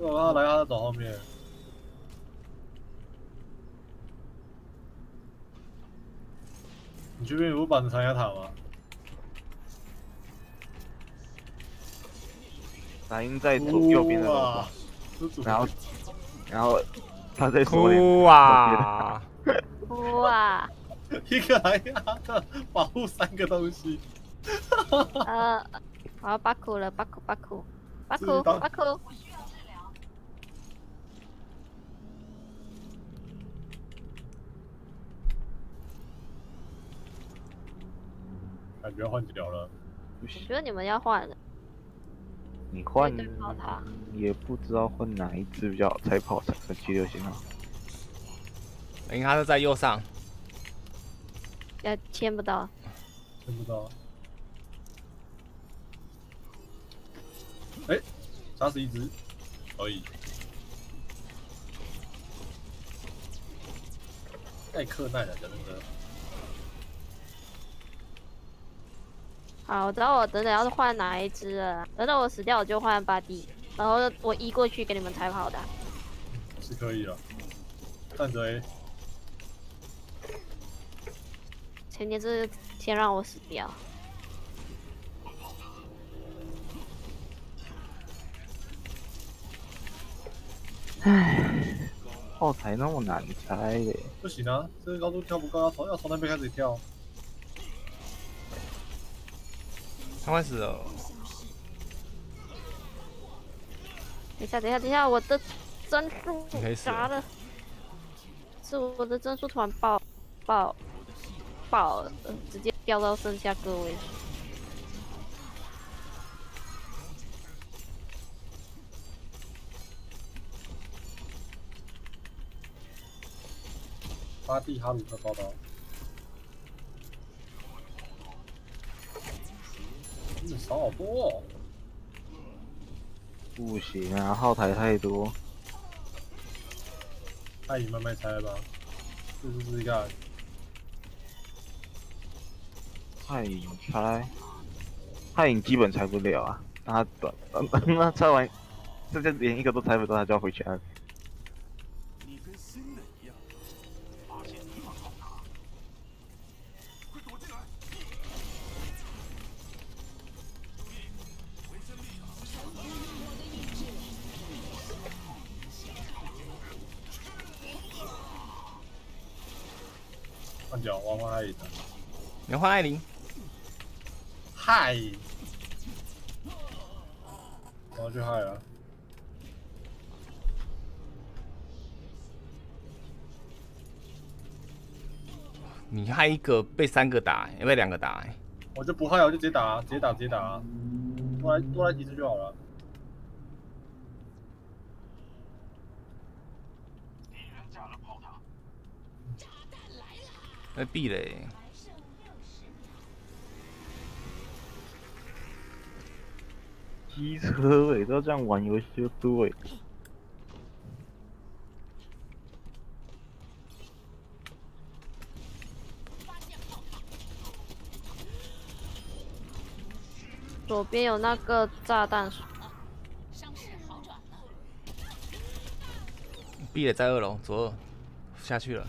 我让他来，他走后面。你这边有板子残压塔吗？打鹰在左右边的然后然后他在说哭啊！哇，一个还压的保护三个东西，呃，我要巴库了，巴库巴库巴库知道巴库，感觉换掉了。不行我觉得你们要换了，你换也不知道换哪一只比较好才跑才三七六星啊。因为他是在右上，要签不到，牵不到。哎、杀死一只，可以。太克耐了，真的。好，我知道我等等要是换哪一只了，等等我死掉我就换巴蒂，然后我移过去给你们踩跑的，是可以啊。看着 A，前提是先让我死掉。炮台那么难拆的，不行啊，这个高度跳不高，要从要从那边开始跳。他开始了，等一下，等一下，等一下，我的帧数啥了？是我的帧数突然爆爆爆了，呃直接掉到剩下个位数。巴蒂哈鲁克报道。好多哦。不行啊，炮台太多。太乙慢慢拆吧，试试试试看。太影拆，太影基本拆不了啊，那他短，那拆完，这就连一个都拆不到，他就要回去了。换脚，玩玩太乙的。你换艾琳，嗨，我要去嗨了。你害一个被三个打，要被两个打、欸，我就不害，我就直接打，直接打，直接打，啊多来多来几次就好了。炸了炮塔炸弹来了、欸。机车尾都这样玩游戏就对。左边有那个炸弹鼠，毙了，在二楼左二下去了。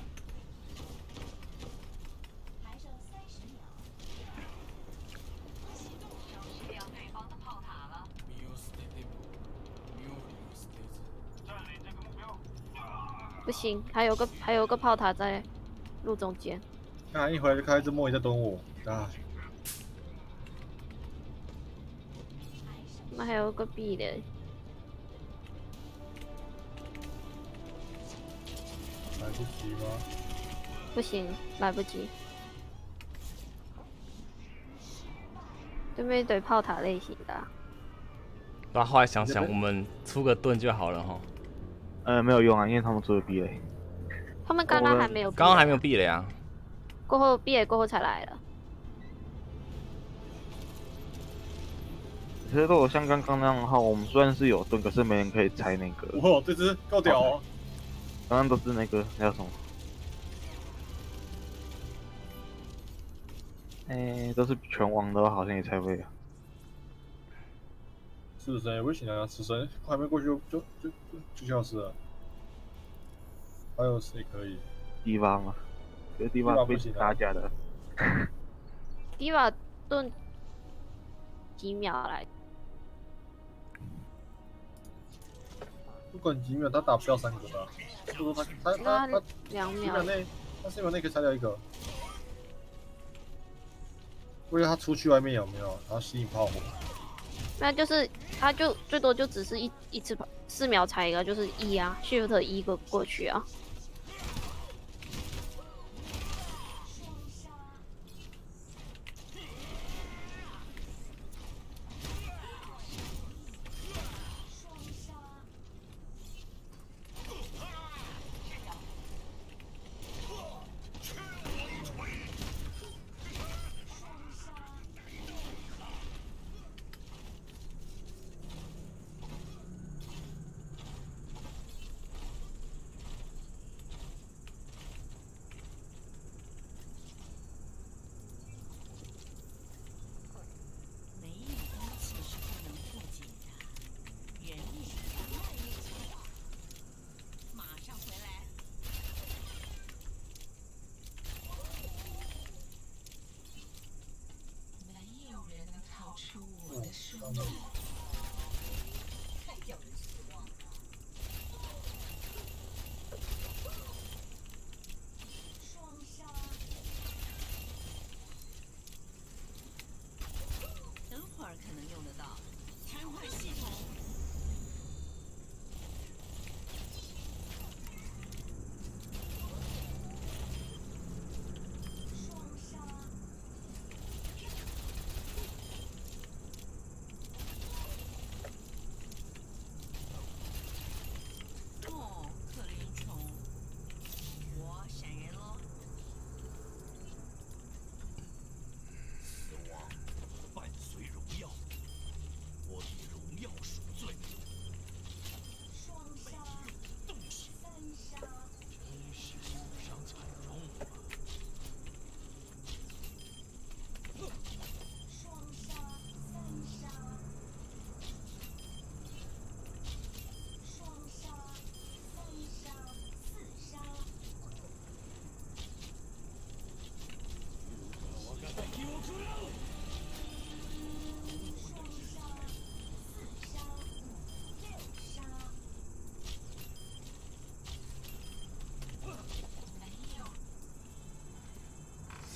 不行，还有个还有个炮塔在路中间，那一回来就开始莫也在等我，啊，那还有个 B 的，来不及吗？不行，来不及。对面一堆炮塔类型的啊、然后后来想想，我们出个盾就好了哈。呃，没有用啊，因为他们做了壁垒。他们刚刚还没有，刚刚还没有，避雷啊，过后 B 也过后才来了。其实如果像刚刚那样的话，我们虽然是有盾，可是没人可以拆那个。哇，这只够屌哦！刚刚都是那个那叫什么？哎、都是拳王的话，好像也拆不了。死神也不行啊，死神还没过去就就就就就消失了。还有谁可以？迪瓦吗，这个地地方方被不行啊大家的，迪瓦盾几秒来？不管几秒，他打不掉三个的啊。就说他他他他两秒。内，他十秒内可以拆掉一个。为了他出去外面有没有？然后吸引炮火。那就是他就最多就只是一一次跑四秒才一个，就是一啊，shift 一个过去啊。Oh, no.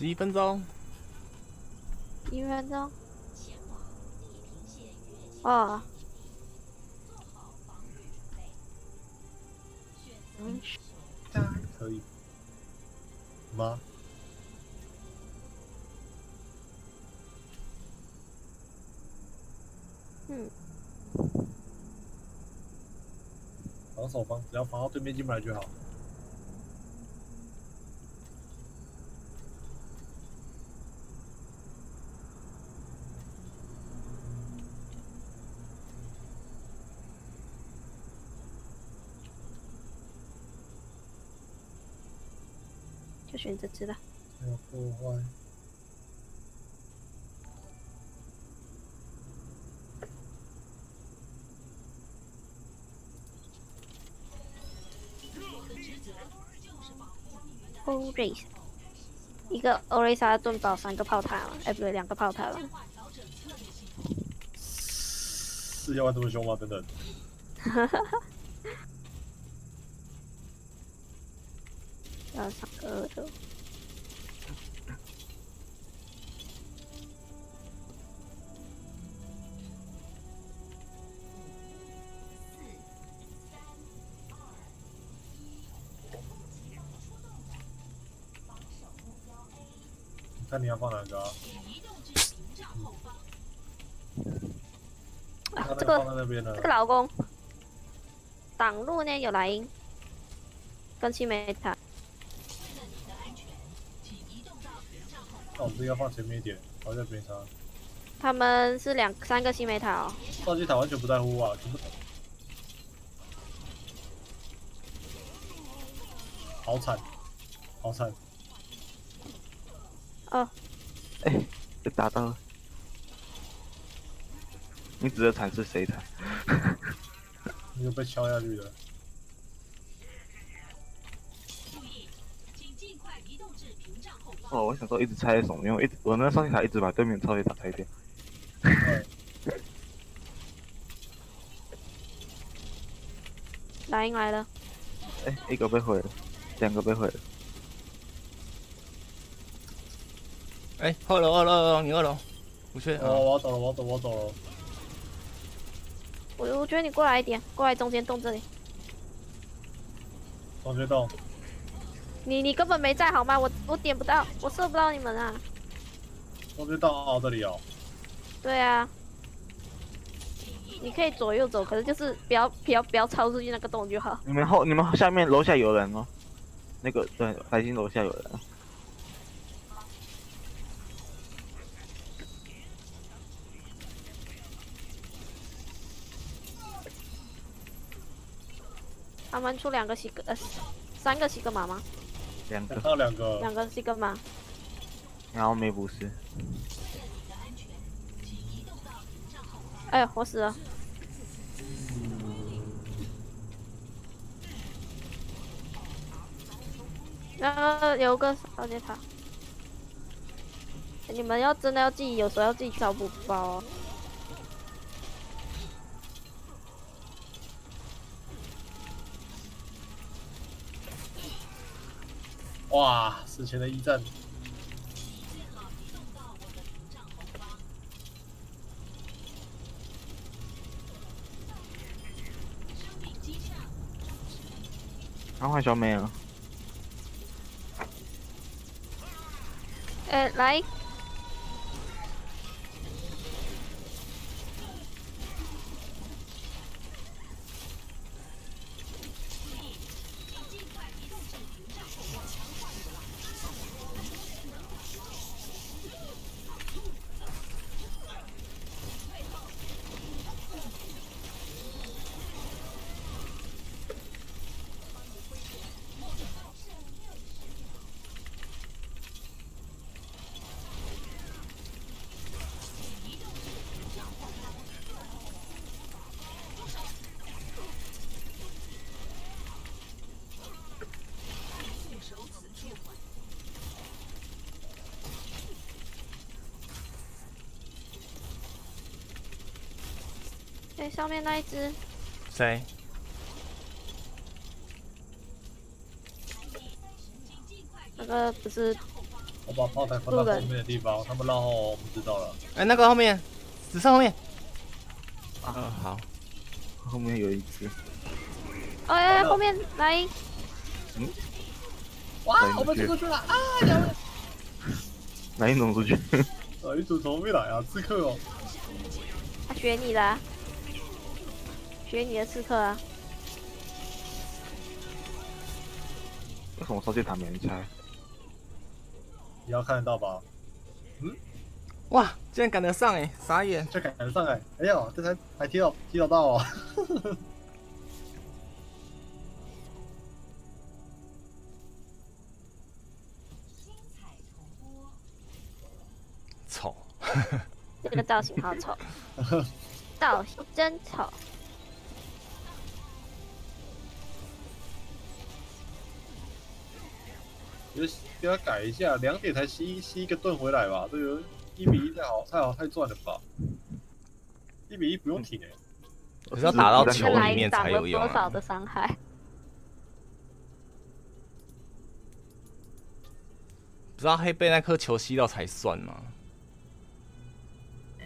十一分钟，一分钟。前往地平线月球哦，做好防御准备。选择嗯，可以吗？嗯，防守方只要防到对面进不来就好。选择知道。没有破坏。欧瑞莎，一个欧瑞莎盾堡，三个炮塔了，哎不对，两个炮塔了。是要玩这么凶吗？等等，要上个二的。你看你要放哪个啊？他啊，那个这个放在那边了这个。老公挡路呢，有莱茵跟青梅塔，那我是要放前面一点，好像没差。他们是两三个青梅塔哦。超级塔完全不在乎啊，全部好惨，好惨。哦，哎，被打到了。你指的惨是谁的？你 又被敲下去了。我想说一直拆什么？因为我一直我那个上一塔一直把对面超级塔拆掉。来来了，哎，一个被毁了，两个被毁了。哎，二楼二楼二楼，你二楼，不去。哦，我要走了，我要走，我要走了。我我觉得你过来一点，过来中间洞这里。同学洞，你你根本没在好吗？我我点不到，我射不到你们啊。同学洞哦，这里哦。对啊，你可以左右走，可是就是不要不要不要超出去那个洞就好。你们后你们下面楼下有人哦，那个对，白金楼下有人。他们出两个西格呃三个西格玛吗？两个两个，两个是一个吗。然后没不是。哎呀，我死了！呃，有个小姐塔，你们要真的要自己，有时候要自己找补包哦。哇，死前的一战，然后换小美了，哎，来，哎，上面那一只，谁？那个不是我把炮台放到后面的地方，他们绕后我不知道了。哎，那个后面，紫色后面。啊，好。后面有一只。哎，后面来，哇，我们冲过去了啊！哪一种出去？啊，一组从后面来啊，刺客哦。他学你的啊，学你的刺客啊。为什么烧箭塔没人拆？你要看得到吧？嗯哇，竟然赶得上哎，傻眼。这赶得上来，哎呦，这才还踢到踢得到哦。丑。这个造型好丑，造型真丑。就给他改一下，两点才吸吸一个盾回来吧，这个一比一太好太好太赚了吧？一比一不用停哎、我是要打到球里面才有用啊。多少的伤害？不知道黑被那颗球吸到才算吗？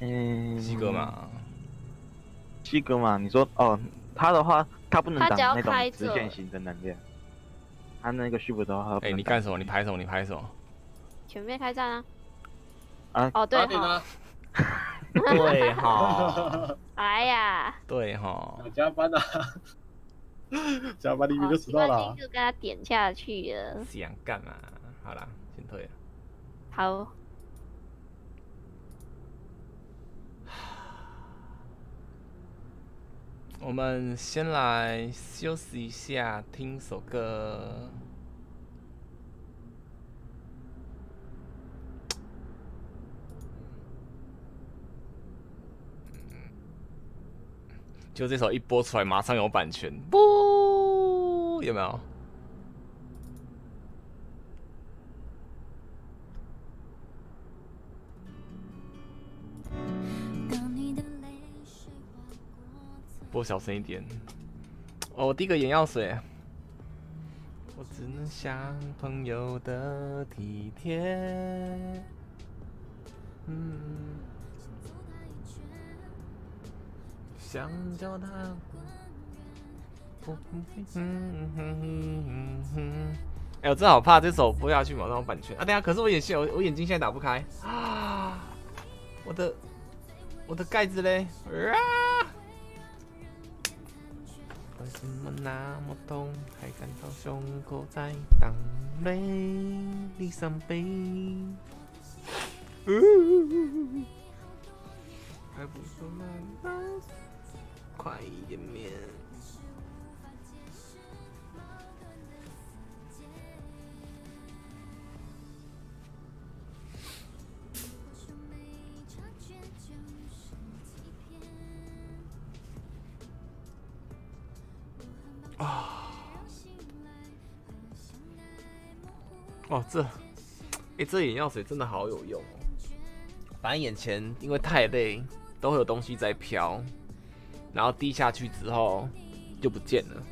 嗯，西格？嘛，西格玛，你说哦，他的话，他不能挡那种直线型的能量。他那个虚不的话，他不哎，你干什么？你拍什么？你拍什么？全面开战啊！啊？哦，对哈对哈，哎呀，对哈。加班啊，加班你明就迟到了啊、就跟他点下去了。想干嘛？好啦，先退了。好，我们先来休息一下，听首歌。就这首一播出来，马上有版权，不有没有？播小声一点。哦，我滴个眼药水。我只能想朋友的体贴。嗯。想叫他。哎，我真好怕这首播下去马上有版权啊！等下，可是我眼线，我我眼睛现在打不开啊！我的我的盖子嘞啊！为什么那么痛，还感到胸口在荡泪？你伤悲，还不说慢慢，快一点面。哦，这，哎，这眼药水真的好有用哦。反正眼前因为太累，都会有东西在飘，然后滴下去之后就不见了，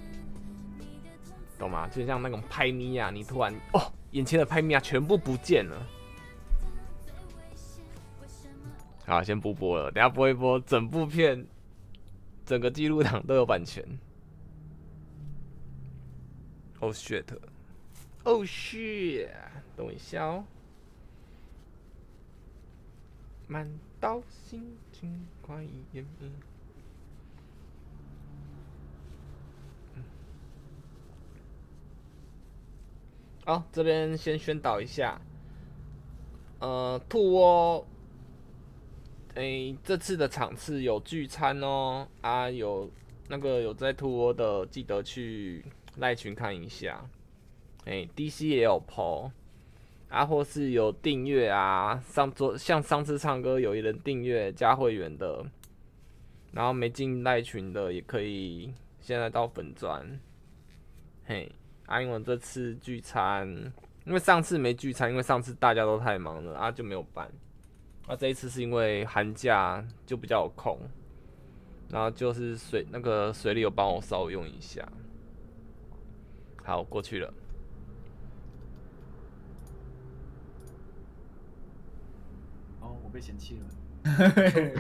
懂吗？就像那种拍咪呀，你突然哦，眼前的拍咪呀全部不见了。好，先不播了，等下播一播，整部片，整个记录档都有版权。Oh shit! Oh shit! 等一下哦。满刀心情快一点。好，这边先宣导一下。呃，兔窝，哎，这次的场次有聚餐哦。啊，有那个有在兔窝的，记得去。赖群看一下，哎，DC 也有 PO，啊，或是有订阅啊，上昨像上次唱歌有一人订阅加会员的，然后没进赖群的也可以，现在到粉钻，嘿，啊，因为这次聚餐，因为上次没聚餐，因为上次大家都太忙了啊，就没有办，啊，这一次是因为寒假就比较有空，然后就是水那个水里有帮我稍微用一下。好，过去了。哦，我被嫌弃了。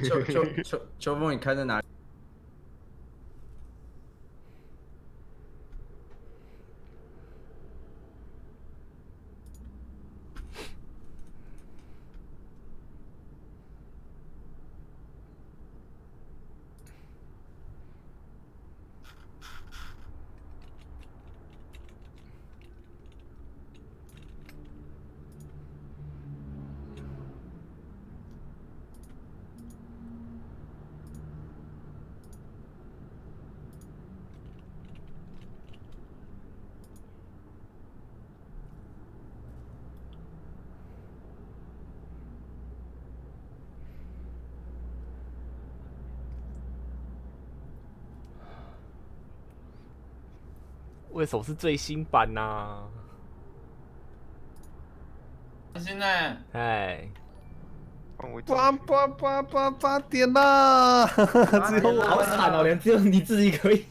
秋秋秋秋风，你开在哪里？为什么是最新版呢？现在，哎，八八八八八点啦！只有我好惨哦，连只有你自己可以。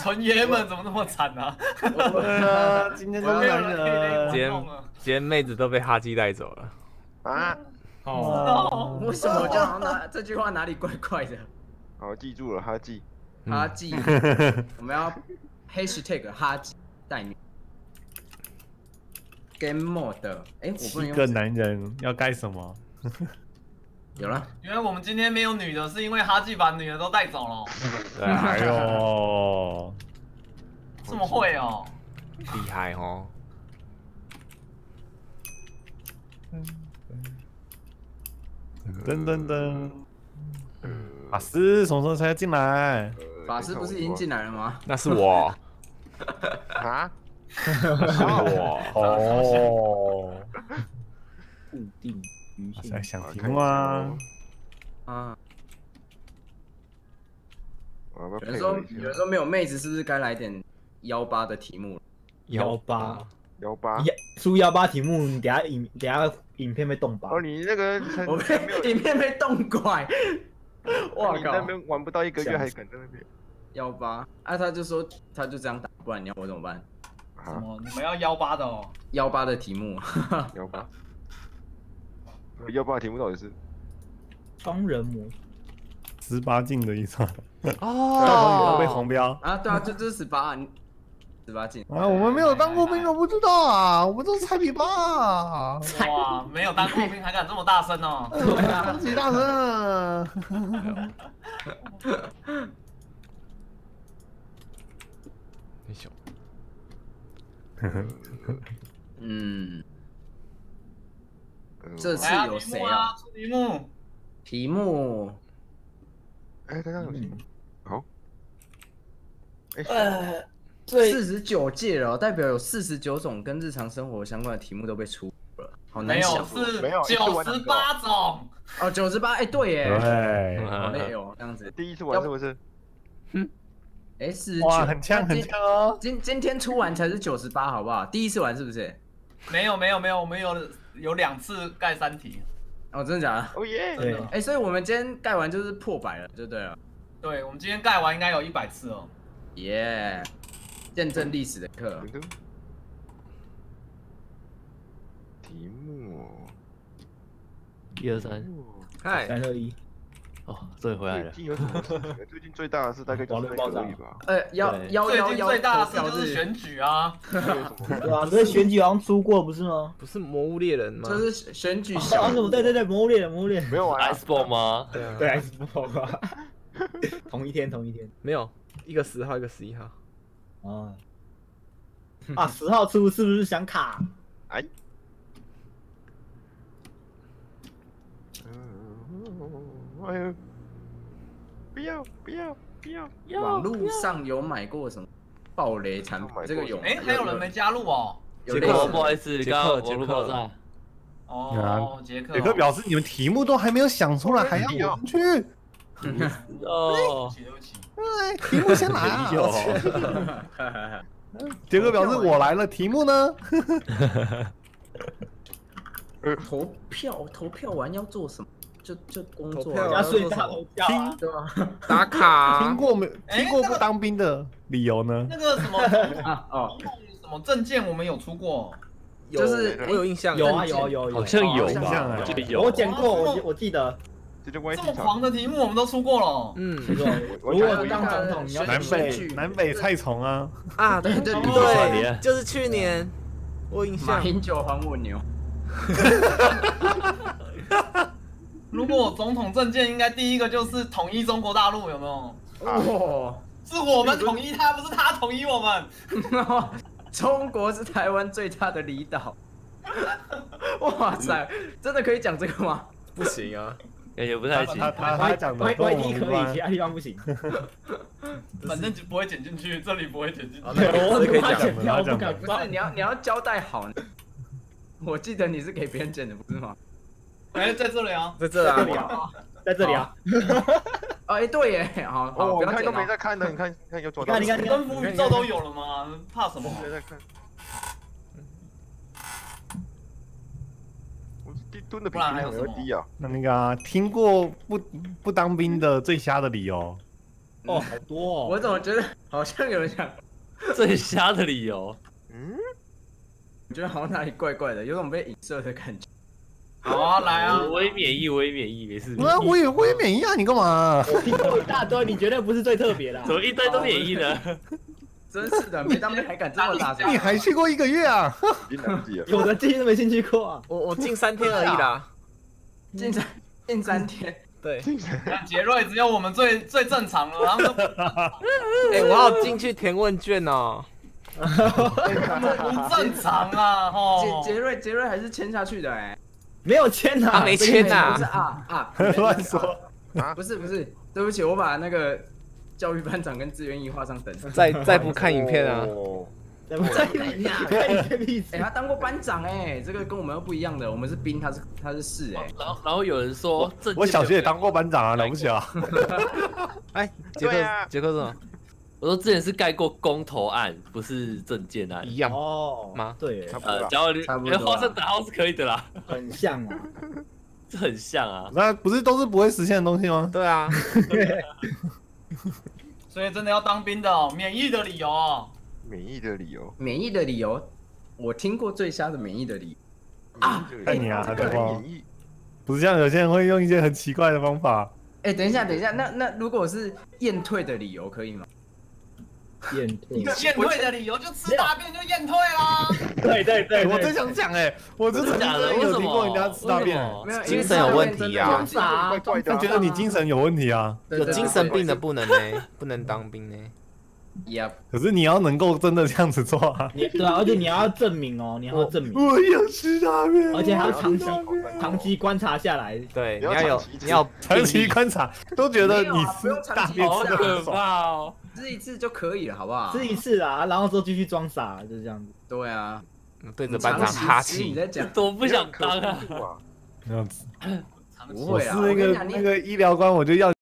纯爷们怎么那么惨呢？今天都没人。今天今天妹子都被哈基带走了啊！哦，为什么我觉得哪这句话哪里怪怪的？好，记住了，哈基。哈记，我们要 hashtag 哈记代名 game mode。哎，我不能一个男人要干什么？有了，原来我们今天没有女的，是因为哈记把女的都带走了。哎呦，这么会哦，厉害哦！噔噔噔，法师什么时候才进来？法师不是已经进来了吗？那是我。啊？是我。哦。固定鱼线。在想听吗？啊。有人说配合一下？有人说没有妹子，是不是该来点幺八的题目了？幺八幺八。幺出幺八题目，你等下影等下影片被冻吧。哦，你那个 我被影片被冻拐，哇你那！边玩不到一个月还敢在那边？幺八，啊，他就说他就这样打，不然你要我怎么办？什么？你们要幺八的哦？幺八的题目，幺八。幺八的题目到底是？双人模，十八禁的一场，哦 要被黄标啊，对啊，这这是十八，你十八禁啊！我们没有当过兵，我不知道啊，我们都是菜比吧。哇，没有当过兵还敢这么大声哦？对啊，恭喜大声！没笑。嗯，这次有谁啊？出题目。题目，哎，大家有题目。好。哎，呃，四十九届了，代表有四十九种跟日常生活相关的题目都被出了，好难没有想。是九十八种。哦，九十八，哎，对耶，对，好累哦，这样子。第一次玩是不是？哎，四十九，哇，很呛很呛哦。今今天出完才是九十八，好不好？第一次玩是不是？没有没有没有，我们有有两次盖三题。哦，真的假的？哦耶！对，哎，所以我们今天盖完就是破百了，就对了。对，我们今天盖完应该有一百次哦。耶，见证历史的课。题目。一二三，嗨，三二一，哦，终于回来了。最近有什么事情？最近最大的事大概就是 那个而已吧。呃，幺幺最近幺幺，最大的事就是选举啊。对啊，所以选举好像出过不是吗？不是魔物猎人吗？这是选举啊，小什么？对对对，魔物猎人，魔物猎人，没有啊 Ice Ball 吗？对啊，对不吧？同一天，同一天。没有一个十号，一个十一号。啊啊，十号出是不是想卡？哎。哎呦！不要不要不要！网络上有买过什么暴雷产品？这个有吗？哎，还有人没加入哦。杰克不好意思，杰克，杰克在。哦，杰克。杰克表示你们题目都还没有想出来，还要我们去？哦，对不起。哎，题目先来啊！杰克表示我来了，题目呢？投票投票完要做什么？就就工作投票加税大投票啊，对吧？打卡。听过没？听过不当兵的理由呢？那个什么啊哦，什么证件我们有出过。有就是我有印象，有啊有有有，好像有吧？我记得有。我剪过，我我记得。这就关这么狂的题目我们都出过了。嗯，如果当总统，你要南北南北菜虫啊！啊，对对 对，就是去年我印象。马英九还我牛。如果总统证件应该第一个就是统一中国大陆，有没有？哇，是我们统一他，不是他统一我们。中国是台湾最大的离岛。哇塞，真的可以讲这个吗？不行啊，感觉不太行。他他他讲的们 T 可以，其他地方不行。反正就不会剪进去，这里不会剪进去。我这可以讲剪掉，不敢不是，你要你要交代好。我记得你是给别人剪的，不是吗？哎，在这里啊，在这里啊，在这里啊。哎，对耶，好我看都没在了。看的，你看你看有左你看你看征服宇宙都有了吗？怕什么？没在看。蹲的比平常要低啊！那那个啊听过不不当兵的最瞎的理由？哦，好多哦。我怎么觉得好像有人讲？最瞎的理由。嗯，我觉得好像哪里怪怪的，有种被影射的感觉。好啊，来啊！我也免疫，我也免疫，没事。那，我也我也免疫啊，你干嘛？我听过一大堆，你绝对不是最特别的。怎么一堆都免疫呢？真是的，没当兵还敢这么大声。你还去过一个月啊？有的进都没进去过啊。我我进三天而已啦。近三近三天，对，看杰瑞只有我们最最正常了，然后 哎，我要进去填问卷哦。不正常啊！哦，杰杰瑞杰瑞还是签下去的哎，没有签啊，他没签不是呐。啊啊，乱说啊。不是不是，对不起，我把那个教育班长跟志愿役画上等。再再不看影片啊。哦怎么在你呀？看你个例子哎，他当过班长哎，这个跟我们又不一样的，我们是兵，他是他是士哎。然后然后有人说，这我小学也当过班长啊，了不起啊！哎，杰克杰克是什么？我说之前是盖过公投案，不是证件案一样哦吗？对，呃，只要你差不多啊花生打号是可以的啦，很像啊。这很像啊。那不是都是不会实现的东西吗？对啊，所以真的要当兵的哦，免疫的理由哦。免疫的理由，免疫的理由，我听过最瞎的免疫的理由啊！看你啊，哎对吧免疫？不是这样有些人会用一些很奇怪的方法。哎，等一下，等一下，那那如果是验退的理由可以吗？验退，验退的理由就吃大便就验退啦。对对对，哎我真想讲哎，我真的有听过人家吃大便，没有精神有问题啊装傻怪怪的啊。就觉得你精神有问题啊。有精神病的不能呢，不能当兵呢。Yep，可是你要能够真的这样子做啊！你对啊，而且你要证明哦，你要证明，我要吃大便，而且还要长长期观察下来。对，你要有你要长期观察，都觉得你吃大便期观察吃的可怕哦！吃一次就可以了，好不好？吃一次啊，然后之后继续装傻，就这样子。对啊，对着班长哈气。你在讲多不想当啊！啊。这样子。不会啊？我是那个那个医疗官，我就要